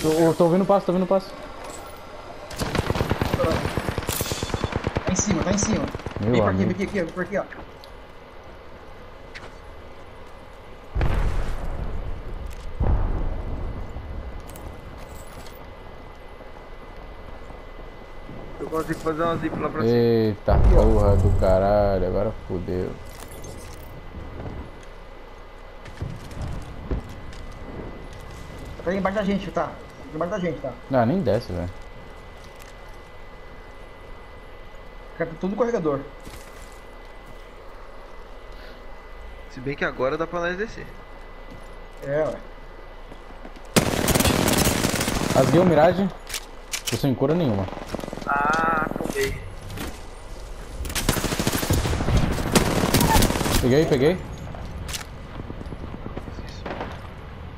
Tô, tô ouvindo o passo, tô ouvindo o passo. Tá em cima, tá em cima. Meu vem por aqui, vem aqui, vem por aqui, ó. Eu consigo fazer uma zip lá pra cima. Eita porra do caralho, agora fodeu. Tá aí embaixo da gente, tá? Embaixo da gente, tá? Não, nem desce, velho. Fica tudo no corredor. Se bem que agora dá pra nós descer. É, ué. Rasguei o Mirage. Tô sem cura nenhuma. Ah, tomei. Peguei, peguei.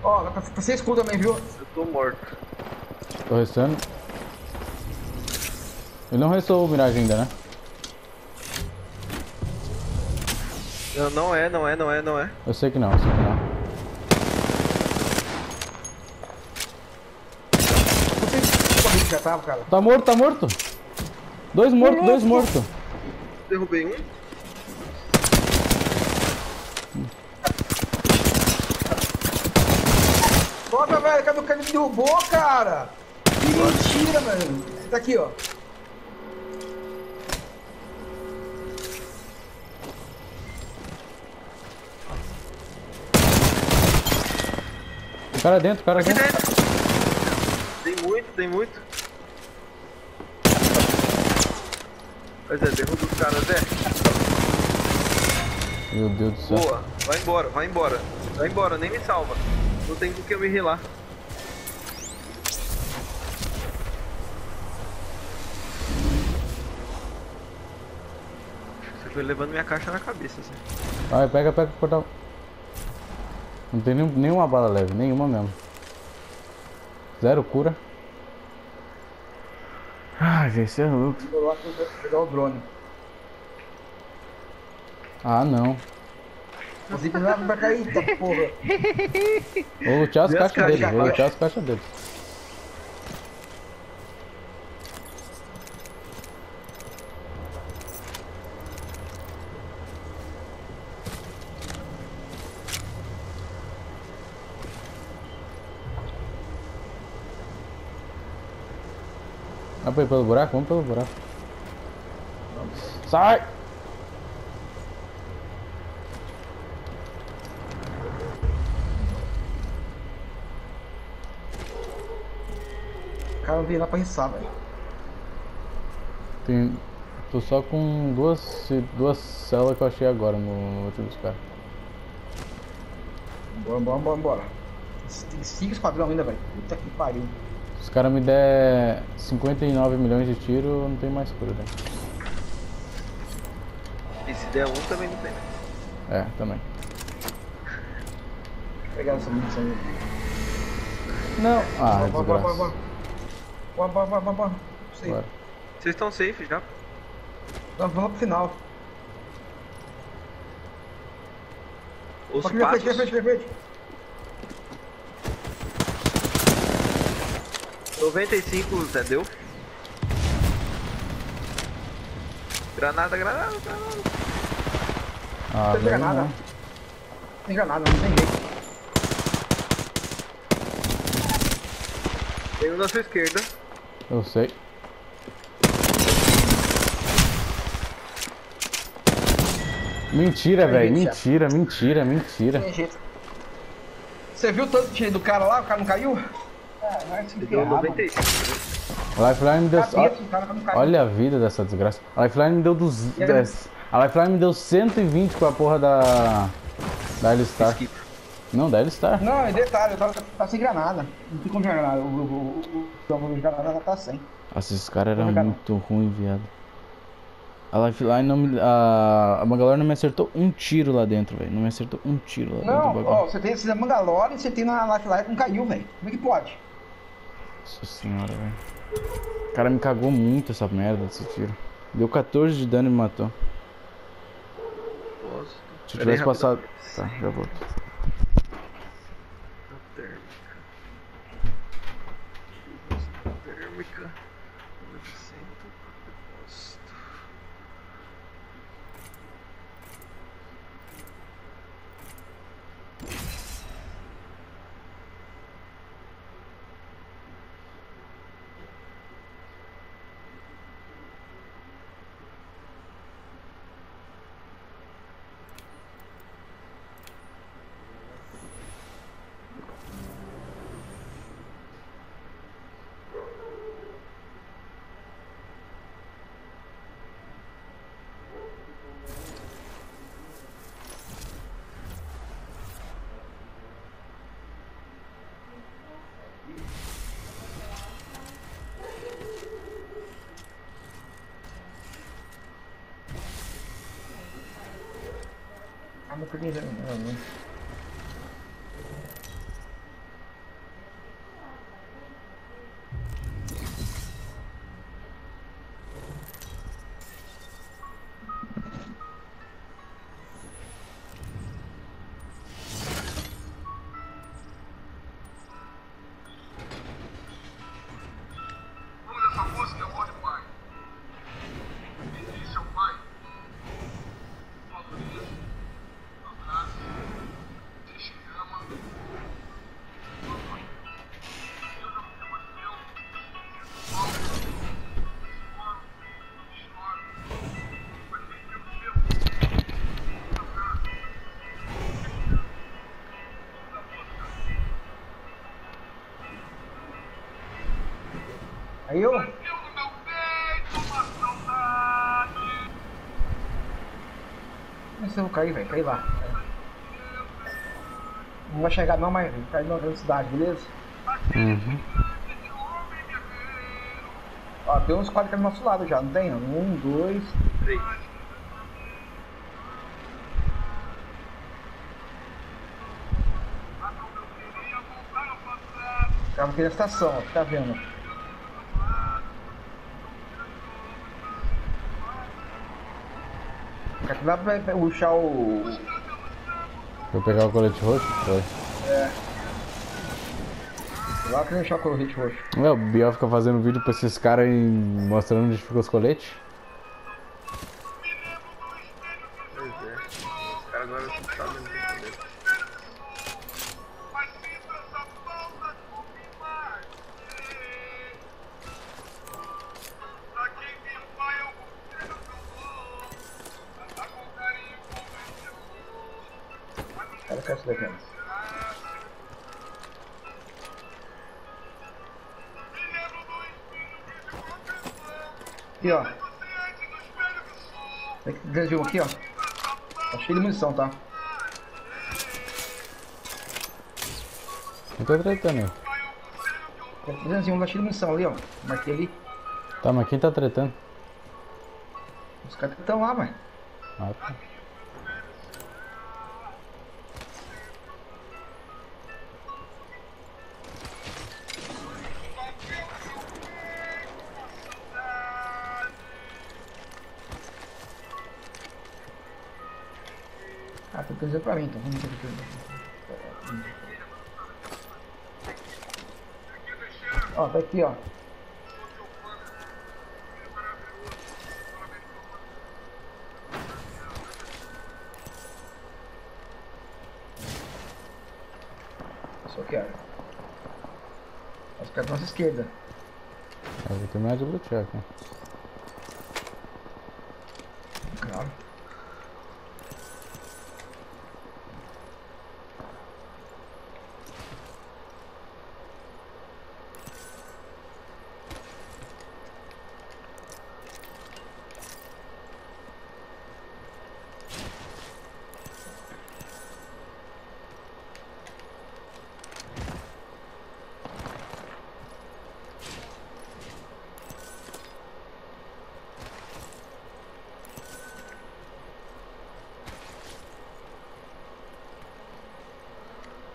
Ó, tá, tá sem escudo também, viu? Eu tô morto. Tô restando. Ele não restou o Mirage ainda, né? Não, não é, não é, não é, não é. Eu sei que não, eu sei que não. Já tava, cara. Tá morto, tá morto. Dois mortos, dois mortos. Derrubei um. Bota, velho, cadê o cara me derrubou, cara? Que mentira, mano. Tá aqui, ó. O cara dentro, o cara Aqui dentro. dentro. Tem muito, tem muito. Pois é, derruba os caras, Zé. Meu Deus do céu. Boa. Vai embora, vai embora. Vai embora, nem me salva. Não tem com que eu me rilar. Você foi levando minha caixa na cabeça, assim. Vai, pega, pega o portal. Não tem nenhum, nenhuma bala leve, nenhuma mesmo. Zero cura. Ai, velho, você é louco. Lá pegar o drone. Ah, não. O zip não vai cair, tá porra. Vou lutear as caixas dele, vou lutear as caixas dele. Dá pra ir pelo buraco? Vamos pelo buraco. Sai! O cara veio lá pra riçar, velho. Tem... Tô só com duas, duas células que eu achei agora no, no último dos caras. Bora, bora, bora, bora. Tem cinco esquadrão ainda, velho. Puta que pariu. Se os caras me der 59 milhões de tiro, eu não tenho mais cura, né? E se der um, também não tem. É, também. Vou pegar essa munição aí. Não. Ah, Bora, bora, bora, bora. Bora, bora, bora, bora. Vocês estão safe já? Nós vamos pro final. Os Aqui, minha frente, frente, minha frente. 95, Zé, deu. Granada, granada, granada. Ah, Não tem granada. não. Não tem granada, não tem jeito. Tem um na sua esquerda. Eu sei. Mentira, velho. Mentira, mentira, mentira. Você viu o tanto do cara lá? O cara não caiu? Ah, vai se Ele deu ferrar, mano. 95. A Lifeline me deu. Cabeça, não caiu. Olha a vida dessa desgraça. A Lifeline me deu 200. A Lifeline me deu 120 com a porra da. Da L-Star. Não, da L-Star. Não, e detalhe, eu tava tá sem granada. Não tem como jogar granada. O, o, o, o, o de granada tá sem. Nossa, esses caras eram muito ruins, viado. A Lifeline não me. A, a Bangalore não me acertou um tiro lá dentro, velho. Não me acertou um tiro lá dentro do Não, bagulho. ó, você tem esse da Mangalore e você tem na Lifeline que não caiu, velho. Como é que pode? Nossa senhora, velho. O cara me cagou muito essa merda desse tiro. Deu 14 de dano e me matou. Se eu tivesse passado. Tá, já volto. Ah, cair, velho. Cair lá. Não vai chegar não, mas cai na velocidade, beleza? Uhum. Ó, tem uns quadros aqui do nosso lado já, não tem? Um, dois. Três. Ficava aqui na estação, ó. Tá vendo? Dá pra pra puxar o. Vou pegar o colete roxo? Foi. Lá que puxar o colete roxo. Ué, o Biel fica fazendo vídeo pra esses caras mostrando onde fica os coletes. Tretando aí. 301 tá cheio de munição ali, ó. Marquei ali. Tá, mas quem tá tretando? Os caras estão lá, mano. Ah, tá. Ah, tem que dizer pra mim, então. Vamos ver o que Ó, tá aqui, ó. Só quero. Os caras à nossa esquerda. Eu vou terminar de lutear aqui. Claro.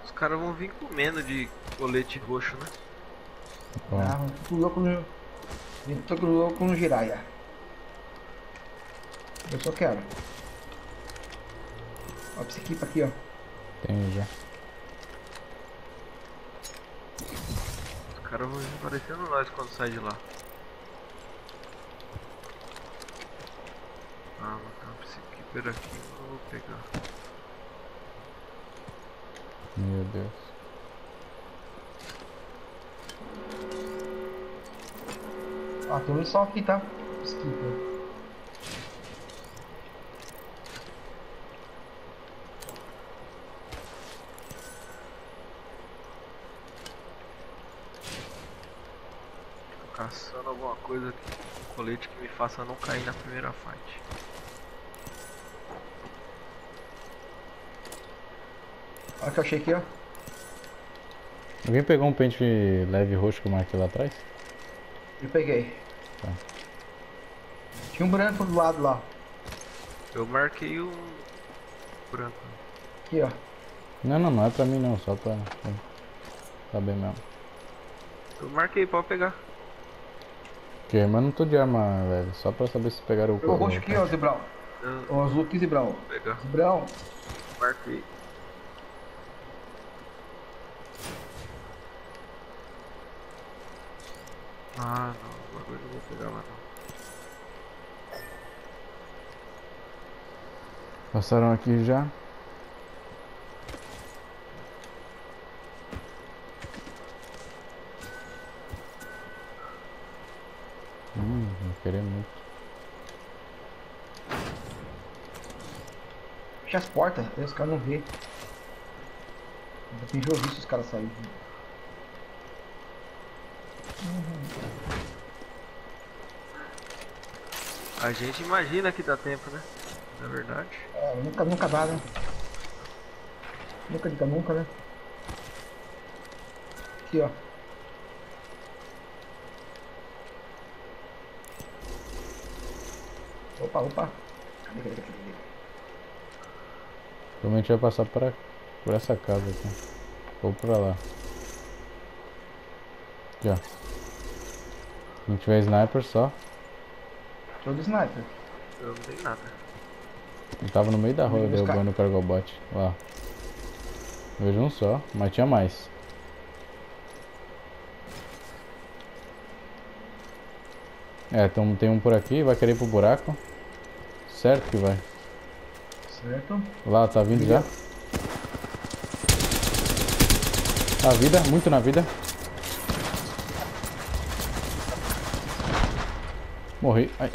Os caras vão vir comendo de colete roxo, né? Bom, Ah, tô louco no. Tô louco no giraia. Eu só quero. Ó, essa equipe aqui, ó. tem já. Os caras vão parecendo nós quando sai de lá. Ah, vou ter um aqui, eu vou pegar. Meu Deus. Ah, tem munição aqui, tá? Tô caçando alguma coisa aqui. Um colete que me faça não cair na primeira fight. Olha o que eu achei aqui, ó. Alguém pegou um pente leve roxo que eu marquei lá atrás? Eu peguei. Tá. Tinha um branco do lado lá. Eu marquei o branco. Aqui, ó. Não, não, não é pra mim não, só pra saber mesmo. Eu marquei, pode pegar. Porque, mas não tô de arma, velho. Só pra saber se pegaram o o roxo aqui, ó, Zibrão. O azul aqui, Zibrão. vou pegar. Zibrão. Marquei. Ah, não, o bagulho eu não vou pegar lá não. Passaram aqui já. Hum, vou querer muito. Fecha as portas, os caras não vê. Tem jogo se os caras saírem. A gente imagina que dá tempo, né? Na verdade. É, nunca, nunca dá, né? Nunca diga nunca, né? Aqui, ó. Opa, opa. Cadê, cadê, cadê, cadê? Provavelmente vai passar por, a- por essa casa aqui. Ou pra lá. Aqui, ó. Se não tiver sniper só. Todo sniper. Eu não tenho nada. Ele tava no meio da rua derrubando o cargobot. Lá. Vejo um só, mas tinha mais. É, então tem um por aqui, vai querer ir pro buraco. Certo que vai. Certo? Lá, tá vindo já. A vida, muito na vida. Morri. Ai.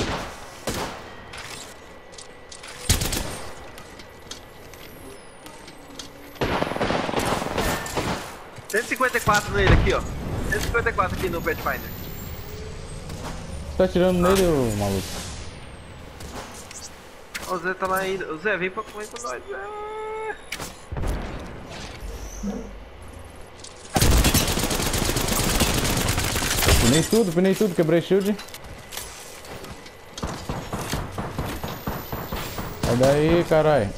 154 nele aqui, ó. 154 aqui no Pathfinder. Você tá atirando nele, ô maluco? O Zé tá lá ainda. O Zé, vem pra comer com nós. Zé. Pinei tudo, pinei tudo, quebrei shield. Sai daí, carai.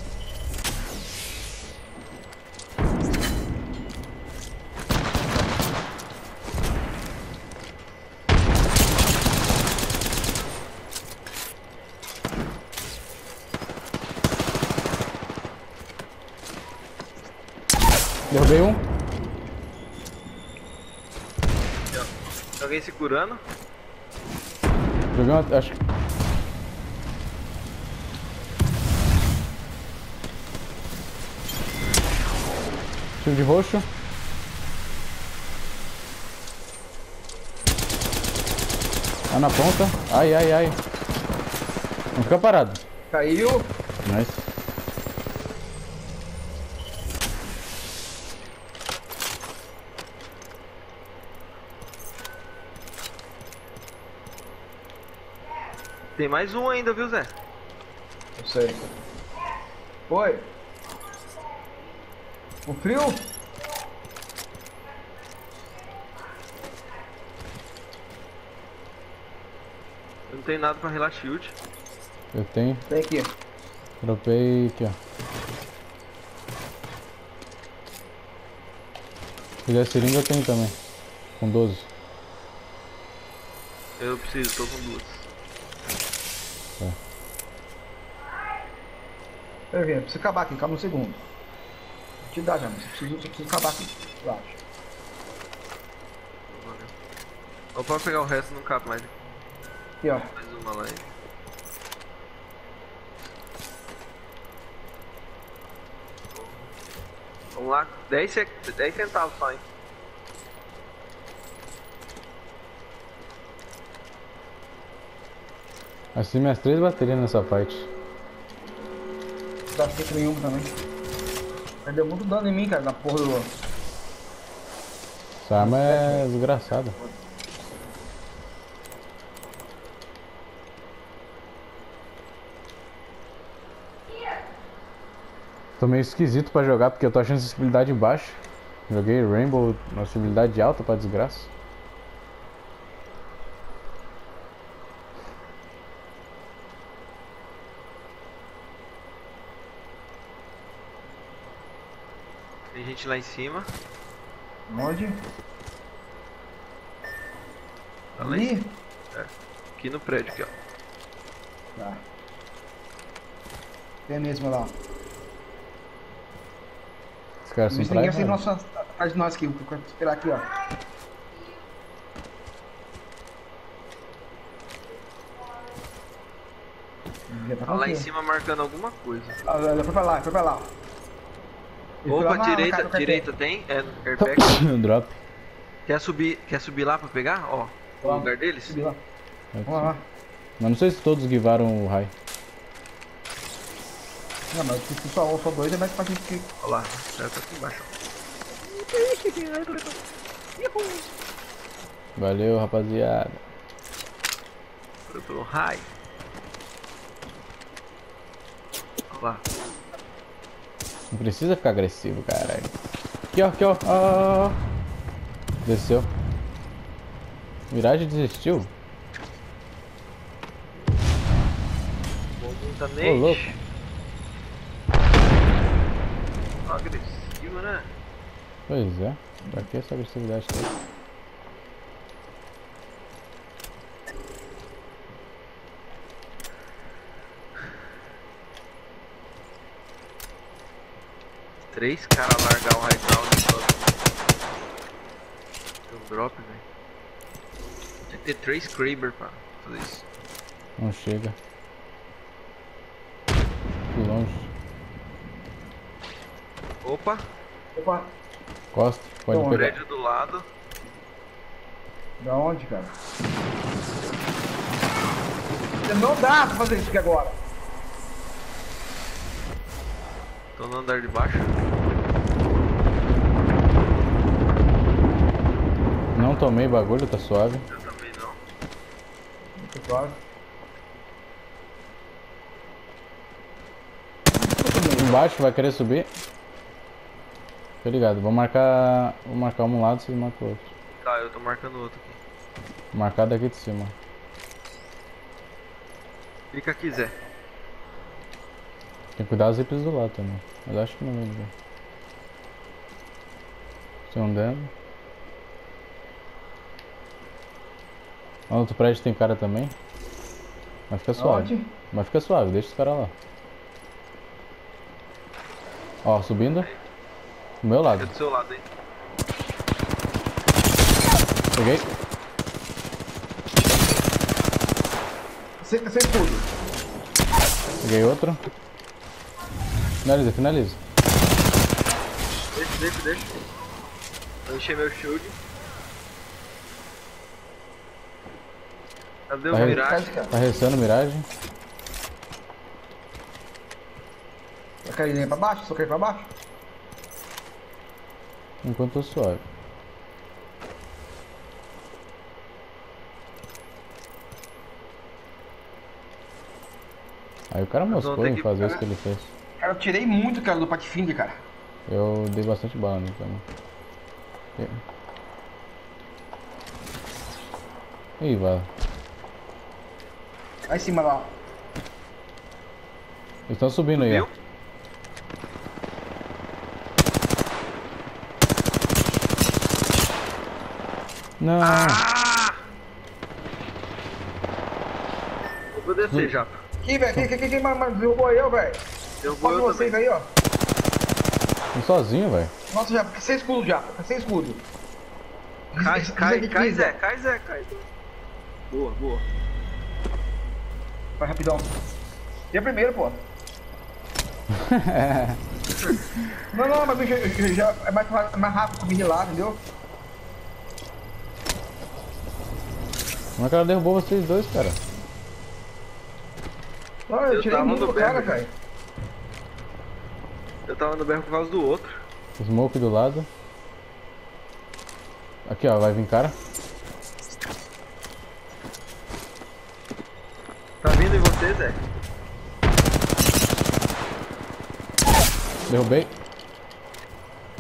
Derrubei um. Tem alguém se curando? Joguei uma. Acho que. Shield de roxo. Tá na ponta. Ai, ai, ai. Não fica parado. Caiu. Nice. Tem mais um ainda, viu, Zé? Eu sei. Foi. O frio? Eu não tenho nada pra relar shield. Eu tenho. Tem aqui. Dropei aqui, ó. Se quiser seringa, eu tenho também. Com 12. Eu preciso, tô com duas. Pera aí, preciso acabar aqui, calma um segundo. Já, mas eu preciso, eu preciso acabar aqui. Relaxa. Valeu. Ou pode pegar o resto, não cabe mais. Aqui, ó. Mais uma lá. aí. Vamos lá, 10, ce- 10 centavos só, hein? Assim minhas três baterias nessa fight. Dá feito nenhum também. Mas deu muito dano em mim, cara, na porra do. Essa arma é desgraçada. Tô meio esquisito pra jogar porque eu tô achando sensibilidade baixa. Joguei Rainbow na sensibilidade alta pra desgraça. Tem gente lá em cima. Onde? Tá lá em Ali? Aqui no prédio, aqui, ó. Tá. Tem mesmo lá. Os caras são ninguém vai nossa, atrás de nós aqui. Vou esperar aqui, ó. Já tá Tá lá em cima marcando alguma coisa. Ah, Foi pra lá, foi pra lá Opa, direita, casa do direita tem? É, airbag. Drop. quer subir, quer subir lá pra pegar? Ó, o lugar deles? Subir lá. Vamos lá. Mas não sei se todos givaram o high. Não, mas se só um, só dois é mais fácil que. Olha lá, o cara tá aqui embaixo. Valeu, rapaziada. pelo raio. Olha lá. Não precisa ficar agressivo, caralho. Aqui, ó, aqui, ó. ó. Desceu. Mirage desistiu? Ô, louco. Agressivo, né? Pois é. Pra que essa agressividade toda? Três caras largar o high ground só. Tem um drop, velho. Tem que ter três Kraber pra fazer isso. Não chega. Que longe. Opa, Opa, Costa, pode Então, pegar. prédio do lado. da onde, cara? Não dá pra fazer isso aqui agora. Tô no andar de baixo. Não tomei bagulho, tá suave. Eu também não. Claro. Embaixo vai querer subir. Tô ligado, vou marcar. Vou marcar um lado, vocês marcam o outro. Tá, eu tô marcando outro aqui. Vou marcar daqui de cima. Fica aqui, Zé. Tem que cuidar das zips do lado também. Mas acho que não vai ver. Estão andando. No outro prédio tem cara também. Mas fica suave. Onde? Mas fica suave, deixa os caras lá. Ó, subindo. Do meu Fica lado. do seu lado aí. Peguei. Sem, sem escudo. Peguei outro. Finaliza, finaliza. Deixa, deixa, deixa. Eu enchei meu shield. Cadê o Vai. miragem? Cara, Tá restando miragem. Vai cair nem pra baixo? Só cair pra baixo? Enquanto eu suave. Aí o cara ter em que- fazer isso que ele fez. Cara, eu tirei muito, cara, do Pathfinder, cara. Eu dei bastante bala nele também. E- Ih, vai. Lá em cima lá. Eles estão subindo aí, ó. Viu? Não, Ah! Eu vou descer já. Aqui, velho. Quem, quem, quem, quem mais- mais derrubou eu, velho? Eu vou vocês aí, ó. tô sozinho, velho. Nossa, já fica sem escudo já. Fica sem escudo. Cai, cai, cai, Zé. Cai, Zé, cai. Boa, boa. Vai rapidão. E é primeiro, pô. Não, não, mas já, já- é mais, ra- mais rápido pra mim lá, entendeu? Como é que ela derrubou vocês dois, cara? Não, eu, Eu tirei tava muito do cara, berro. Eu tava no berro por causa do outro. Smoke do lado. Aqui, ó, vai vir cara. Tá vindo em você, Zé? Derrubei.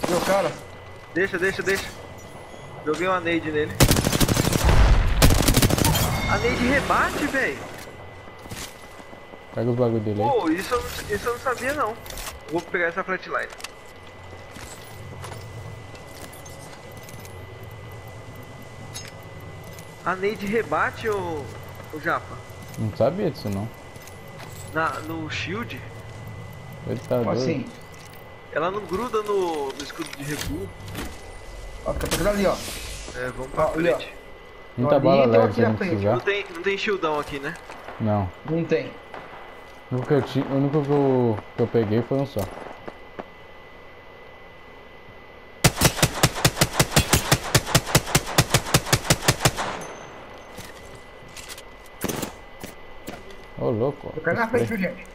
Meu cara. Deixa, deixa, deixa. Joguei uma nade nele. A nade rebate, velho. Pega os bagulho dele aí. Pô, isso, eu não- isso eu não sabia não. Vou pegar essa flatline. A nade rebate, ô, ô Japa? Não sabia disso não. Na, no shield, Ele tá Como doido. assim? ela não gruda no, no escudo de recuo. Ó, fica pegando ali, ó. É, vamos pra Ó, ali, ó. frente. Muita Ali, bala então leve se na não. Não tem, não tem shieldão aqui, né? Não. Não tem. O único que eu, ti... o único que eu... que eu peguei foi um só. Ô louco. ó, Eu caio na frente, gente?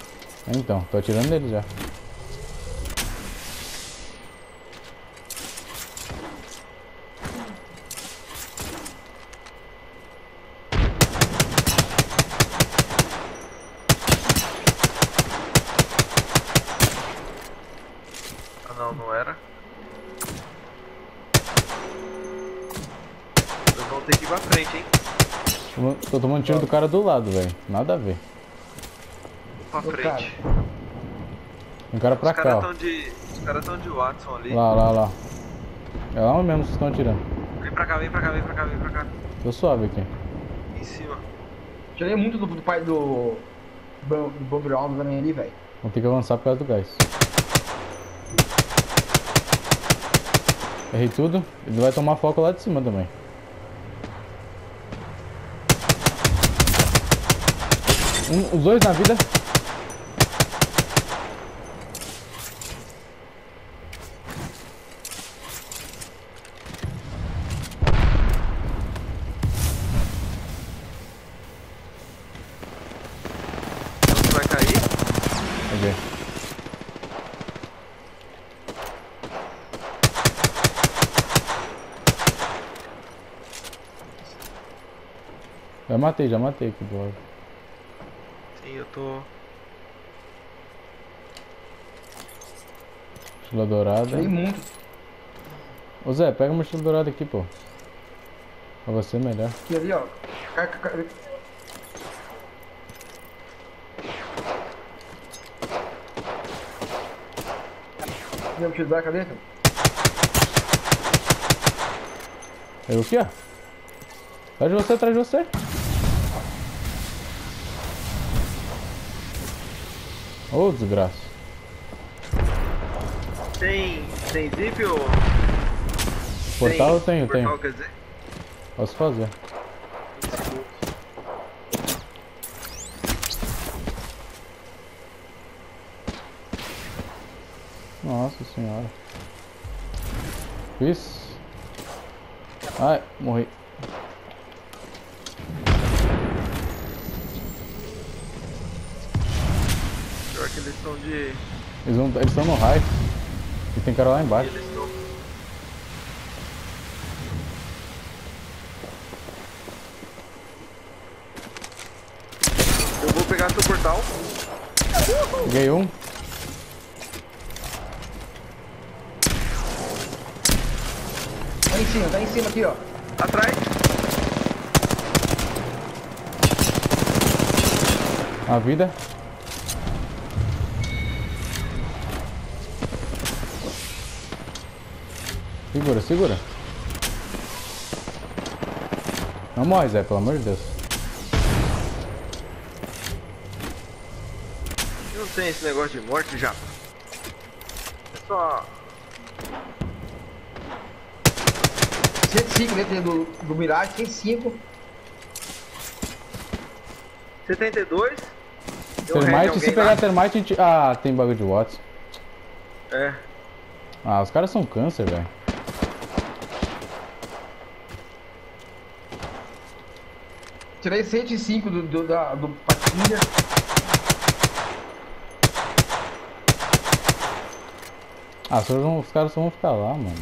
Então, tô atirando nele já. Ah não, não era. Nós vamos ter que ir pra frente, hein? Tomo- Tô tomando tiro do cara do lado, velho. Nada a ver. Pra frente. Um cara pra Os cá, caras ó. tão de. Os caras tão de Watson ali. Lá, lá, lá. É lá mesmo que vocês estão atirando. Vem pra cá, vem pra cá, vem pra cá, vem pra cá. Tô suave aqui. Em cima. Tirei muito do, do pai do. Do Bob Brown também ali, velho. Vou ter que avançar por causa do gás. Errei tudo. Ele vai tomar foco lá de cima também. Um, os dois na vida. Já matei, já matei lado. Sim, eu tô. Mochila dourada. Tirei muito. Ô Zé, pega a mochila dourada aqui, pô. Pra você melhor. Aqui ali, ó. Cai, cai, cai. Meu tiro da cabeça. Eu aqui, ó. Atrás de você, atrás de você. Ô, desgraça. Tem. Tem zip ou. Portal eu tem, tenho, tenho. Portal quer dizer? Posso fazer. Nossa senhora. Fiz. Ai, morri. Eles estão de. Eles vão- estão no raio. E tem cara lá embaixo. Eles estão. Eu vou pegar seu portal. Peguei um. Tá em cima, tá em cima aqui, ó. Atrás. A vida. Segura, segura. Não morre, Zé, pelo amor de Deus. Não tem esse negócio de morte já. É só. Se, 5 dentro do, do Mirage, tem 5. 72. Deu red em Termite, se lá? pegar termite, a gente... Ah, tem bagulho de Watts. É. Ah, os caras são câncer, velho. Tirei 105 do, do, da, do Patinha. Ah, só vão- os caras só vão ficar lá, mano.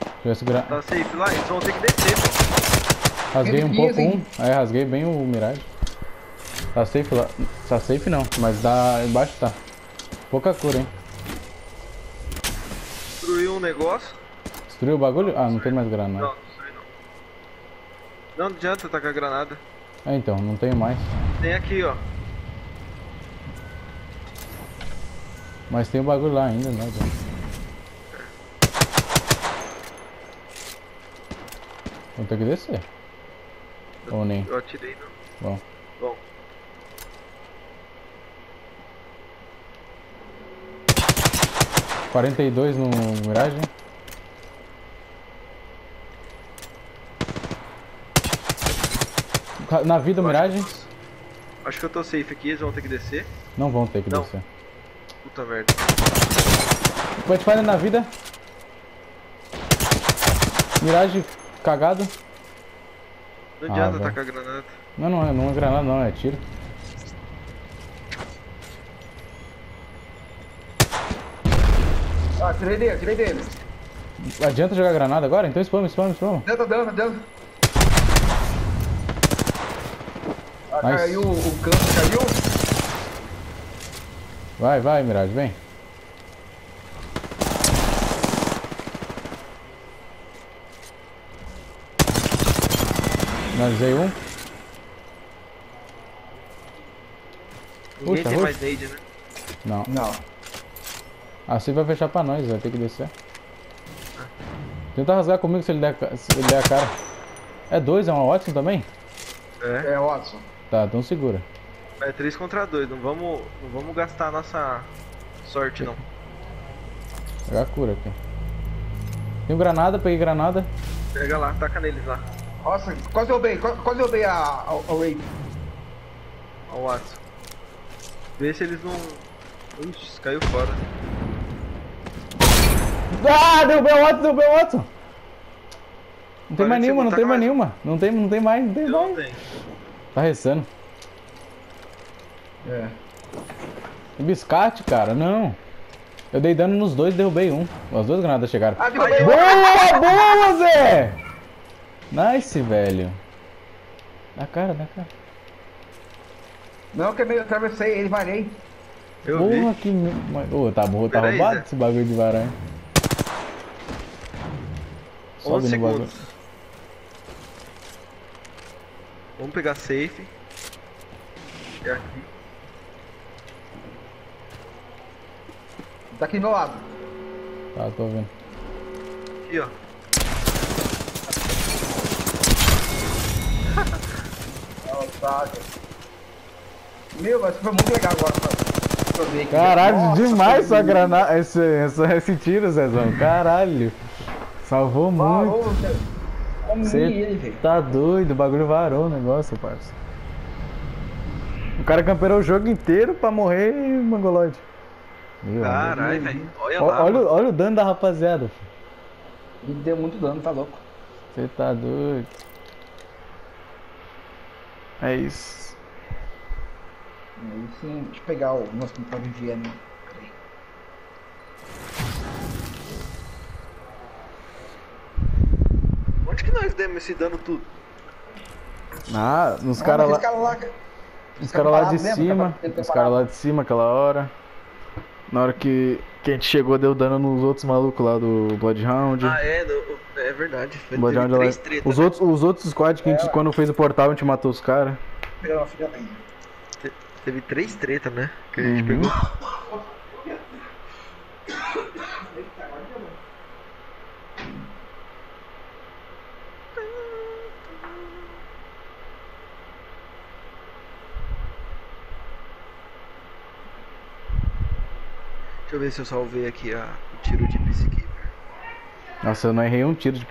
Se tivesse gra... Tá safe lá, eles vão ter que descer. pô. Rasguei um 115, pouco um. É, rasguei bem o Mirage. Tá safe lá. Tá safe não, mas dá. Embaixo tá. Pouca cura, hein. Destruiu um negócio. Destruiu o bagulho? Ah, não tem mais granada. Não, não adianta tacar granada. É, então, não tenho mais. Tem aqui, ó. Mas tem o bagulho lá ainda, né? Vou ter que descer. Ou nem. Eu atirei não. Bom. Bom. Quarenta e dois no Mirage. Na vida, Mirage. Acho que eu tô safe aqui, eles vão ter que descer. Não vão ter que Não. descer. Puta merda. Pathfinder na vida. Mirage cagado. Não Ah, adianta velho. tacar granada. Não, não é, não é granada não, é tiro. Ah, tirei dele, tirei dele. Adianta jogar granada agora? Então spam, spam, spam. Dentro, dentro, dentro. Ah, Nice. caiu, o canto caiu. Vai, vai, Mirage, vem. Finalizei um. Ninguém Puxa, tem mais nade, né? Não. Não. Assim vai fechar pra nós, vai ter que descer. Tenta rasgar comigo se ele der, se ele der a cara. É dois, é uma Watson também? É. É, Watson. Tá, então segura. É 3 contra 2. Não vamos, não vamos gastar a nossa sorte, não. Pegar a cura aqui. Tenho granada, peguei granada. Pega lá, taca neles lá. Nossa, quase roubei, quase, quase roubei a, a, a rape. Ó o Watson. Vê se eles não. Ixi, caiu fora. Ah, derrubei o Watson, derrubei o Watson. Não tem mais nenhuma, não tem mais mais. nenhuma. Não tem, não tem mais, não tem Eu não mais. Tá restando. É. Biscate, cara, não. Eu dei dano nos dois e derrubei um. As duas granadas chegaram. Ah, Boa, boa, Zé! Nice, velho. Na cara, na cara. Não, que eu atravessei ele, varei. Eu Porra, vi. que. Ô, tá, bom, tá Pera aí, roubado Zé. esse bagulho de varanha. 11 Sobe no bagulho. segundos. Vamos pegar safe. É aqui. Tá aqui do meu lado. Tá, tô vendo. Aqui, ó. Otário. Meu, mas foi muito legal agora. aqui. Caralho, Nossa, demais sua granada. Esse, esse, esse tiro, Zezão. Caralho. Salvou muito. Velho. Comi Cê ele, velho. tá doido, o bagulho varou o negócio, parça. O cara camperou o jogo inteiro pra morrer e amigo. Caralho, velho. Olha. Olha, mano. o- olha o dano da rapaziada. Ele deu muito dano, tá louco. Você tá doido. É isso. Aí sim, deixa eu pegar o nosso computador de higiene. Demos esse dano tudo? Ah, nos Ah, caras lá, cara lá. os cara lá de cima. Os caras parado. lá de cima aquela hora. Na hora que, que a gente chegou, deu dano nos outros malucos lá do Bloodhound. Ah, é, no- é verdade. Foi, Bloodhound lá. três treta, Os né? outros, os outros squad que a gente, quando fez o portal, a gente matou os caras. Pegar uma filha bem. Teve três treta, né? Que a gente Uhum. pegou. Deixa eu ver se eu salvei aqui a, o tiro de Peacekeeper. Nossa, eu não errei um tiro de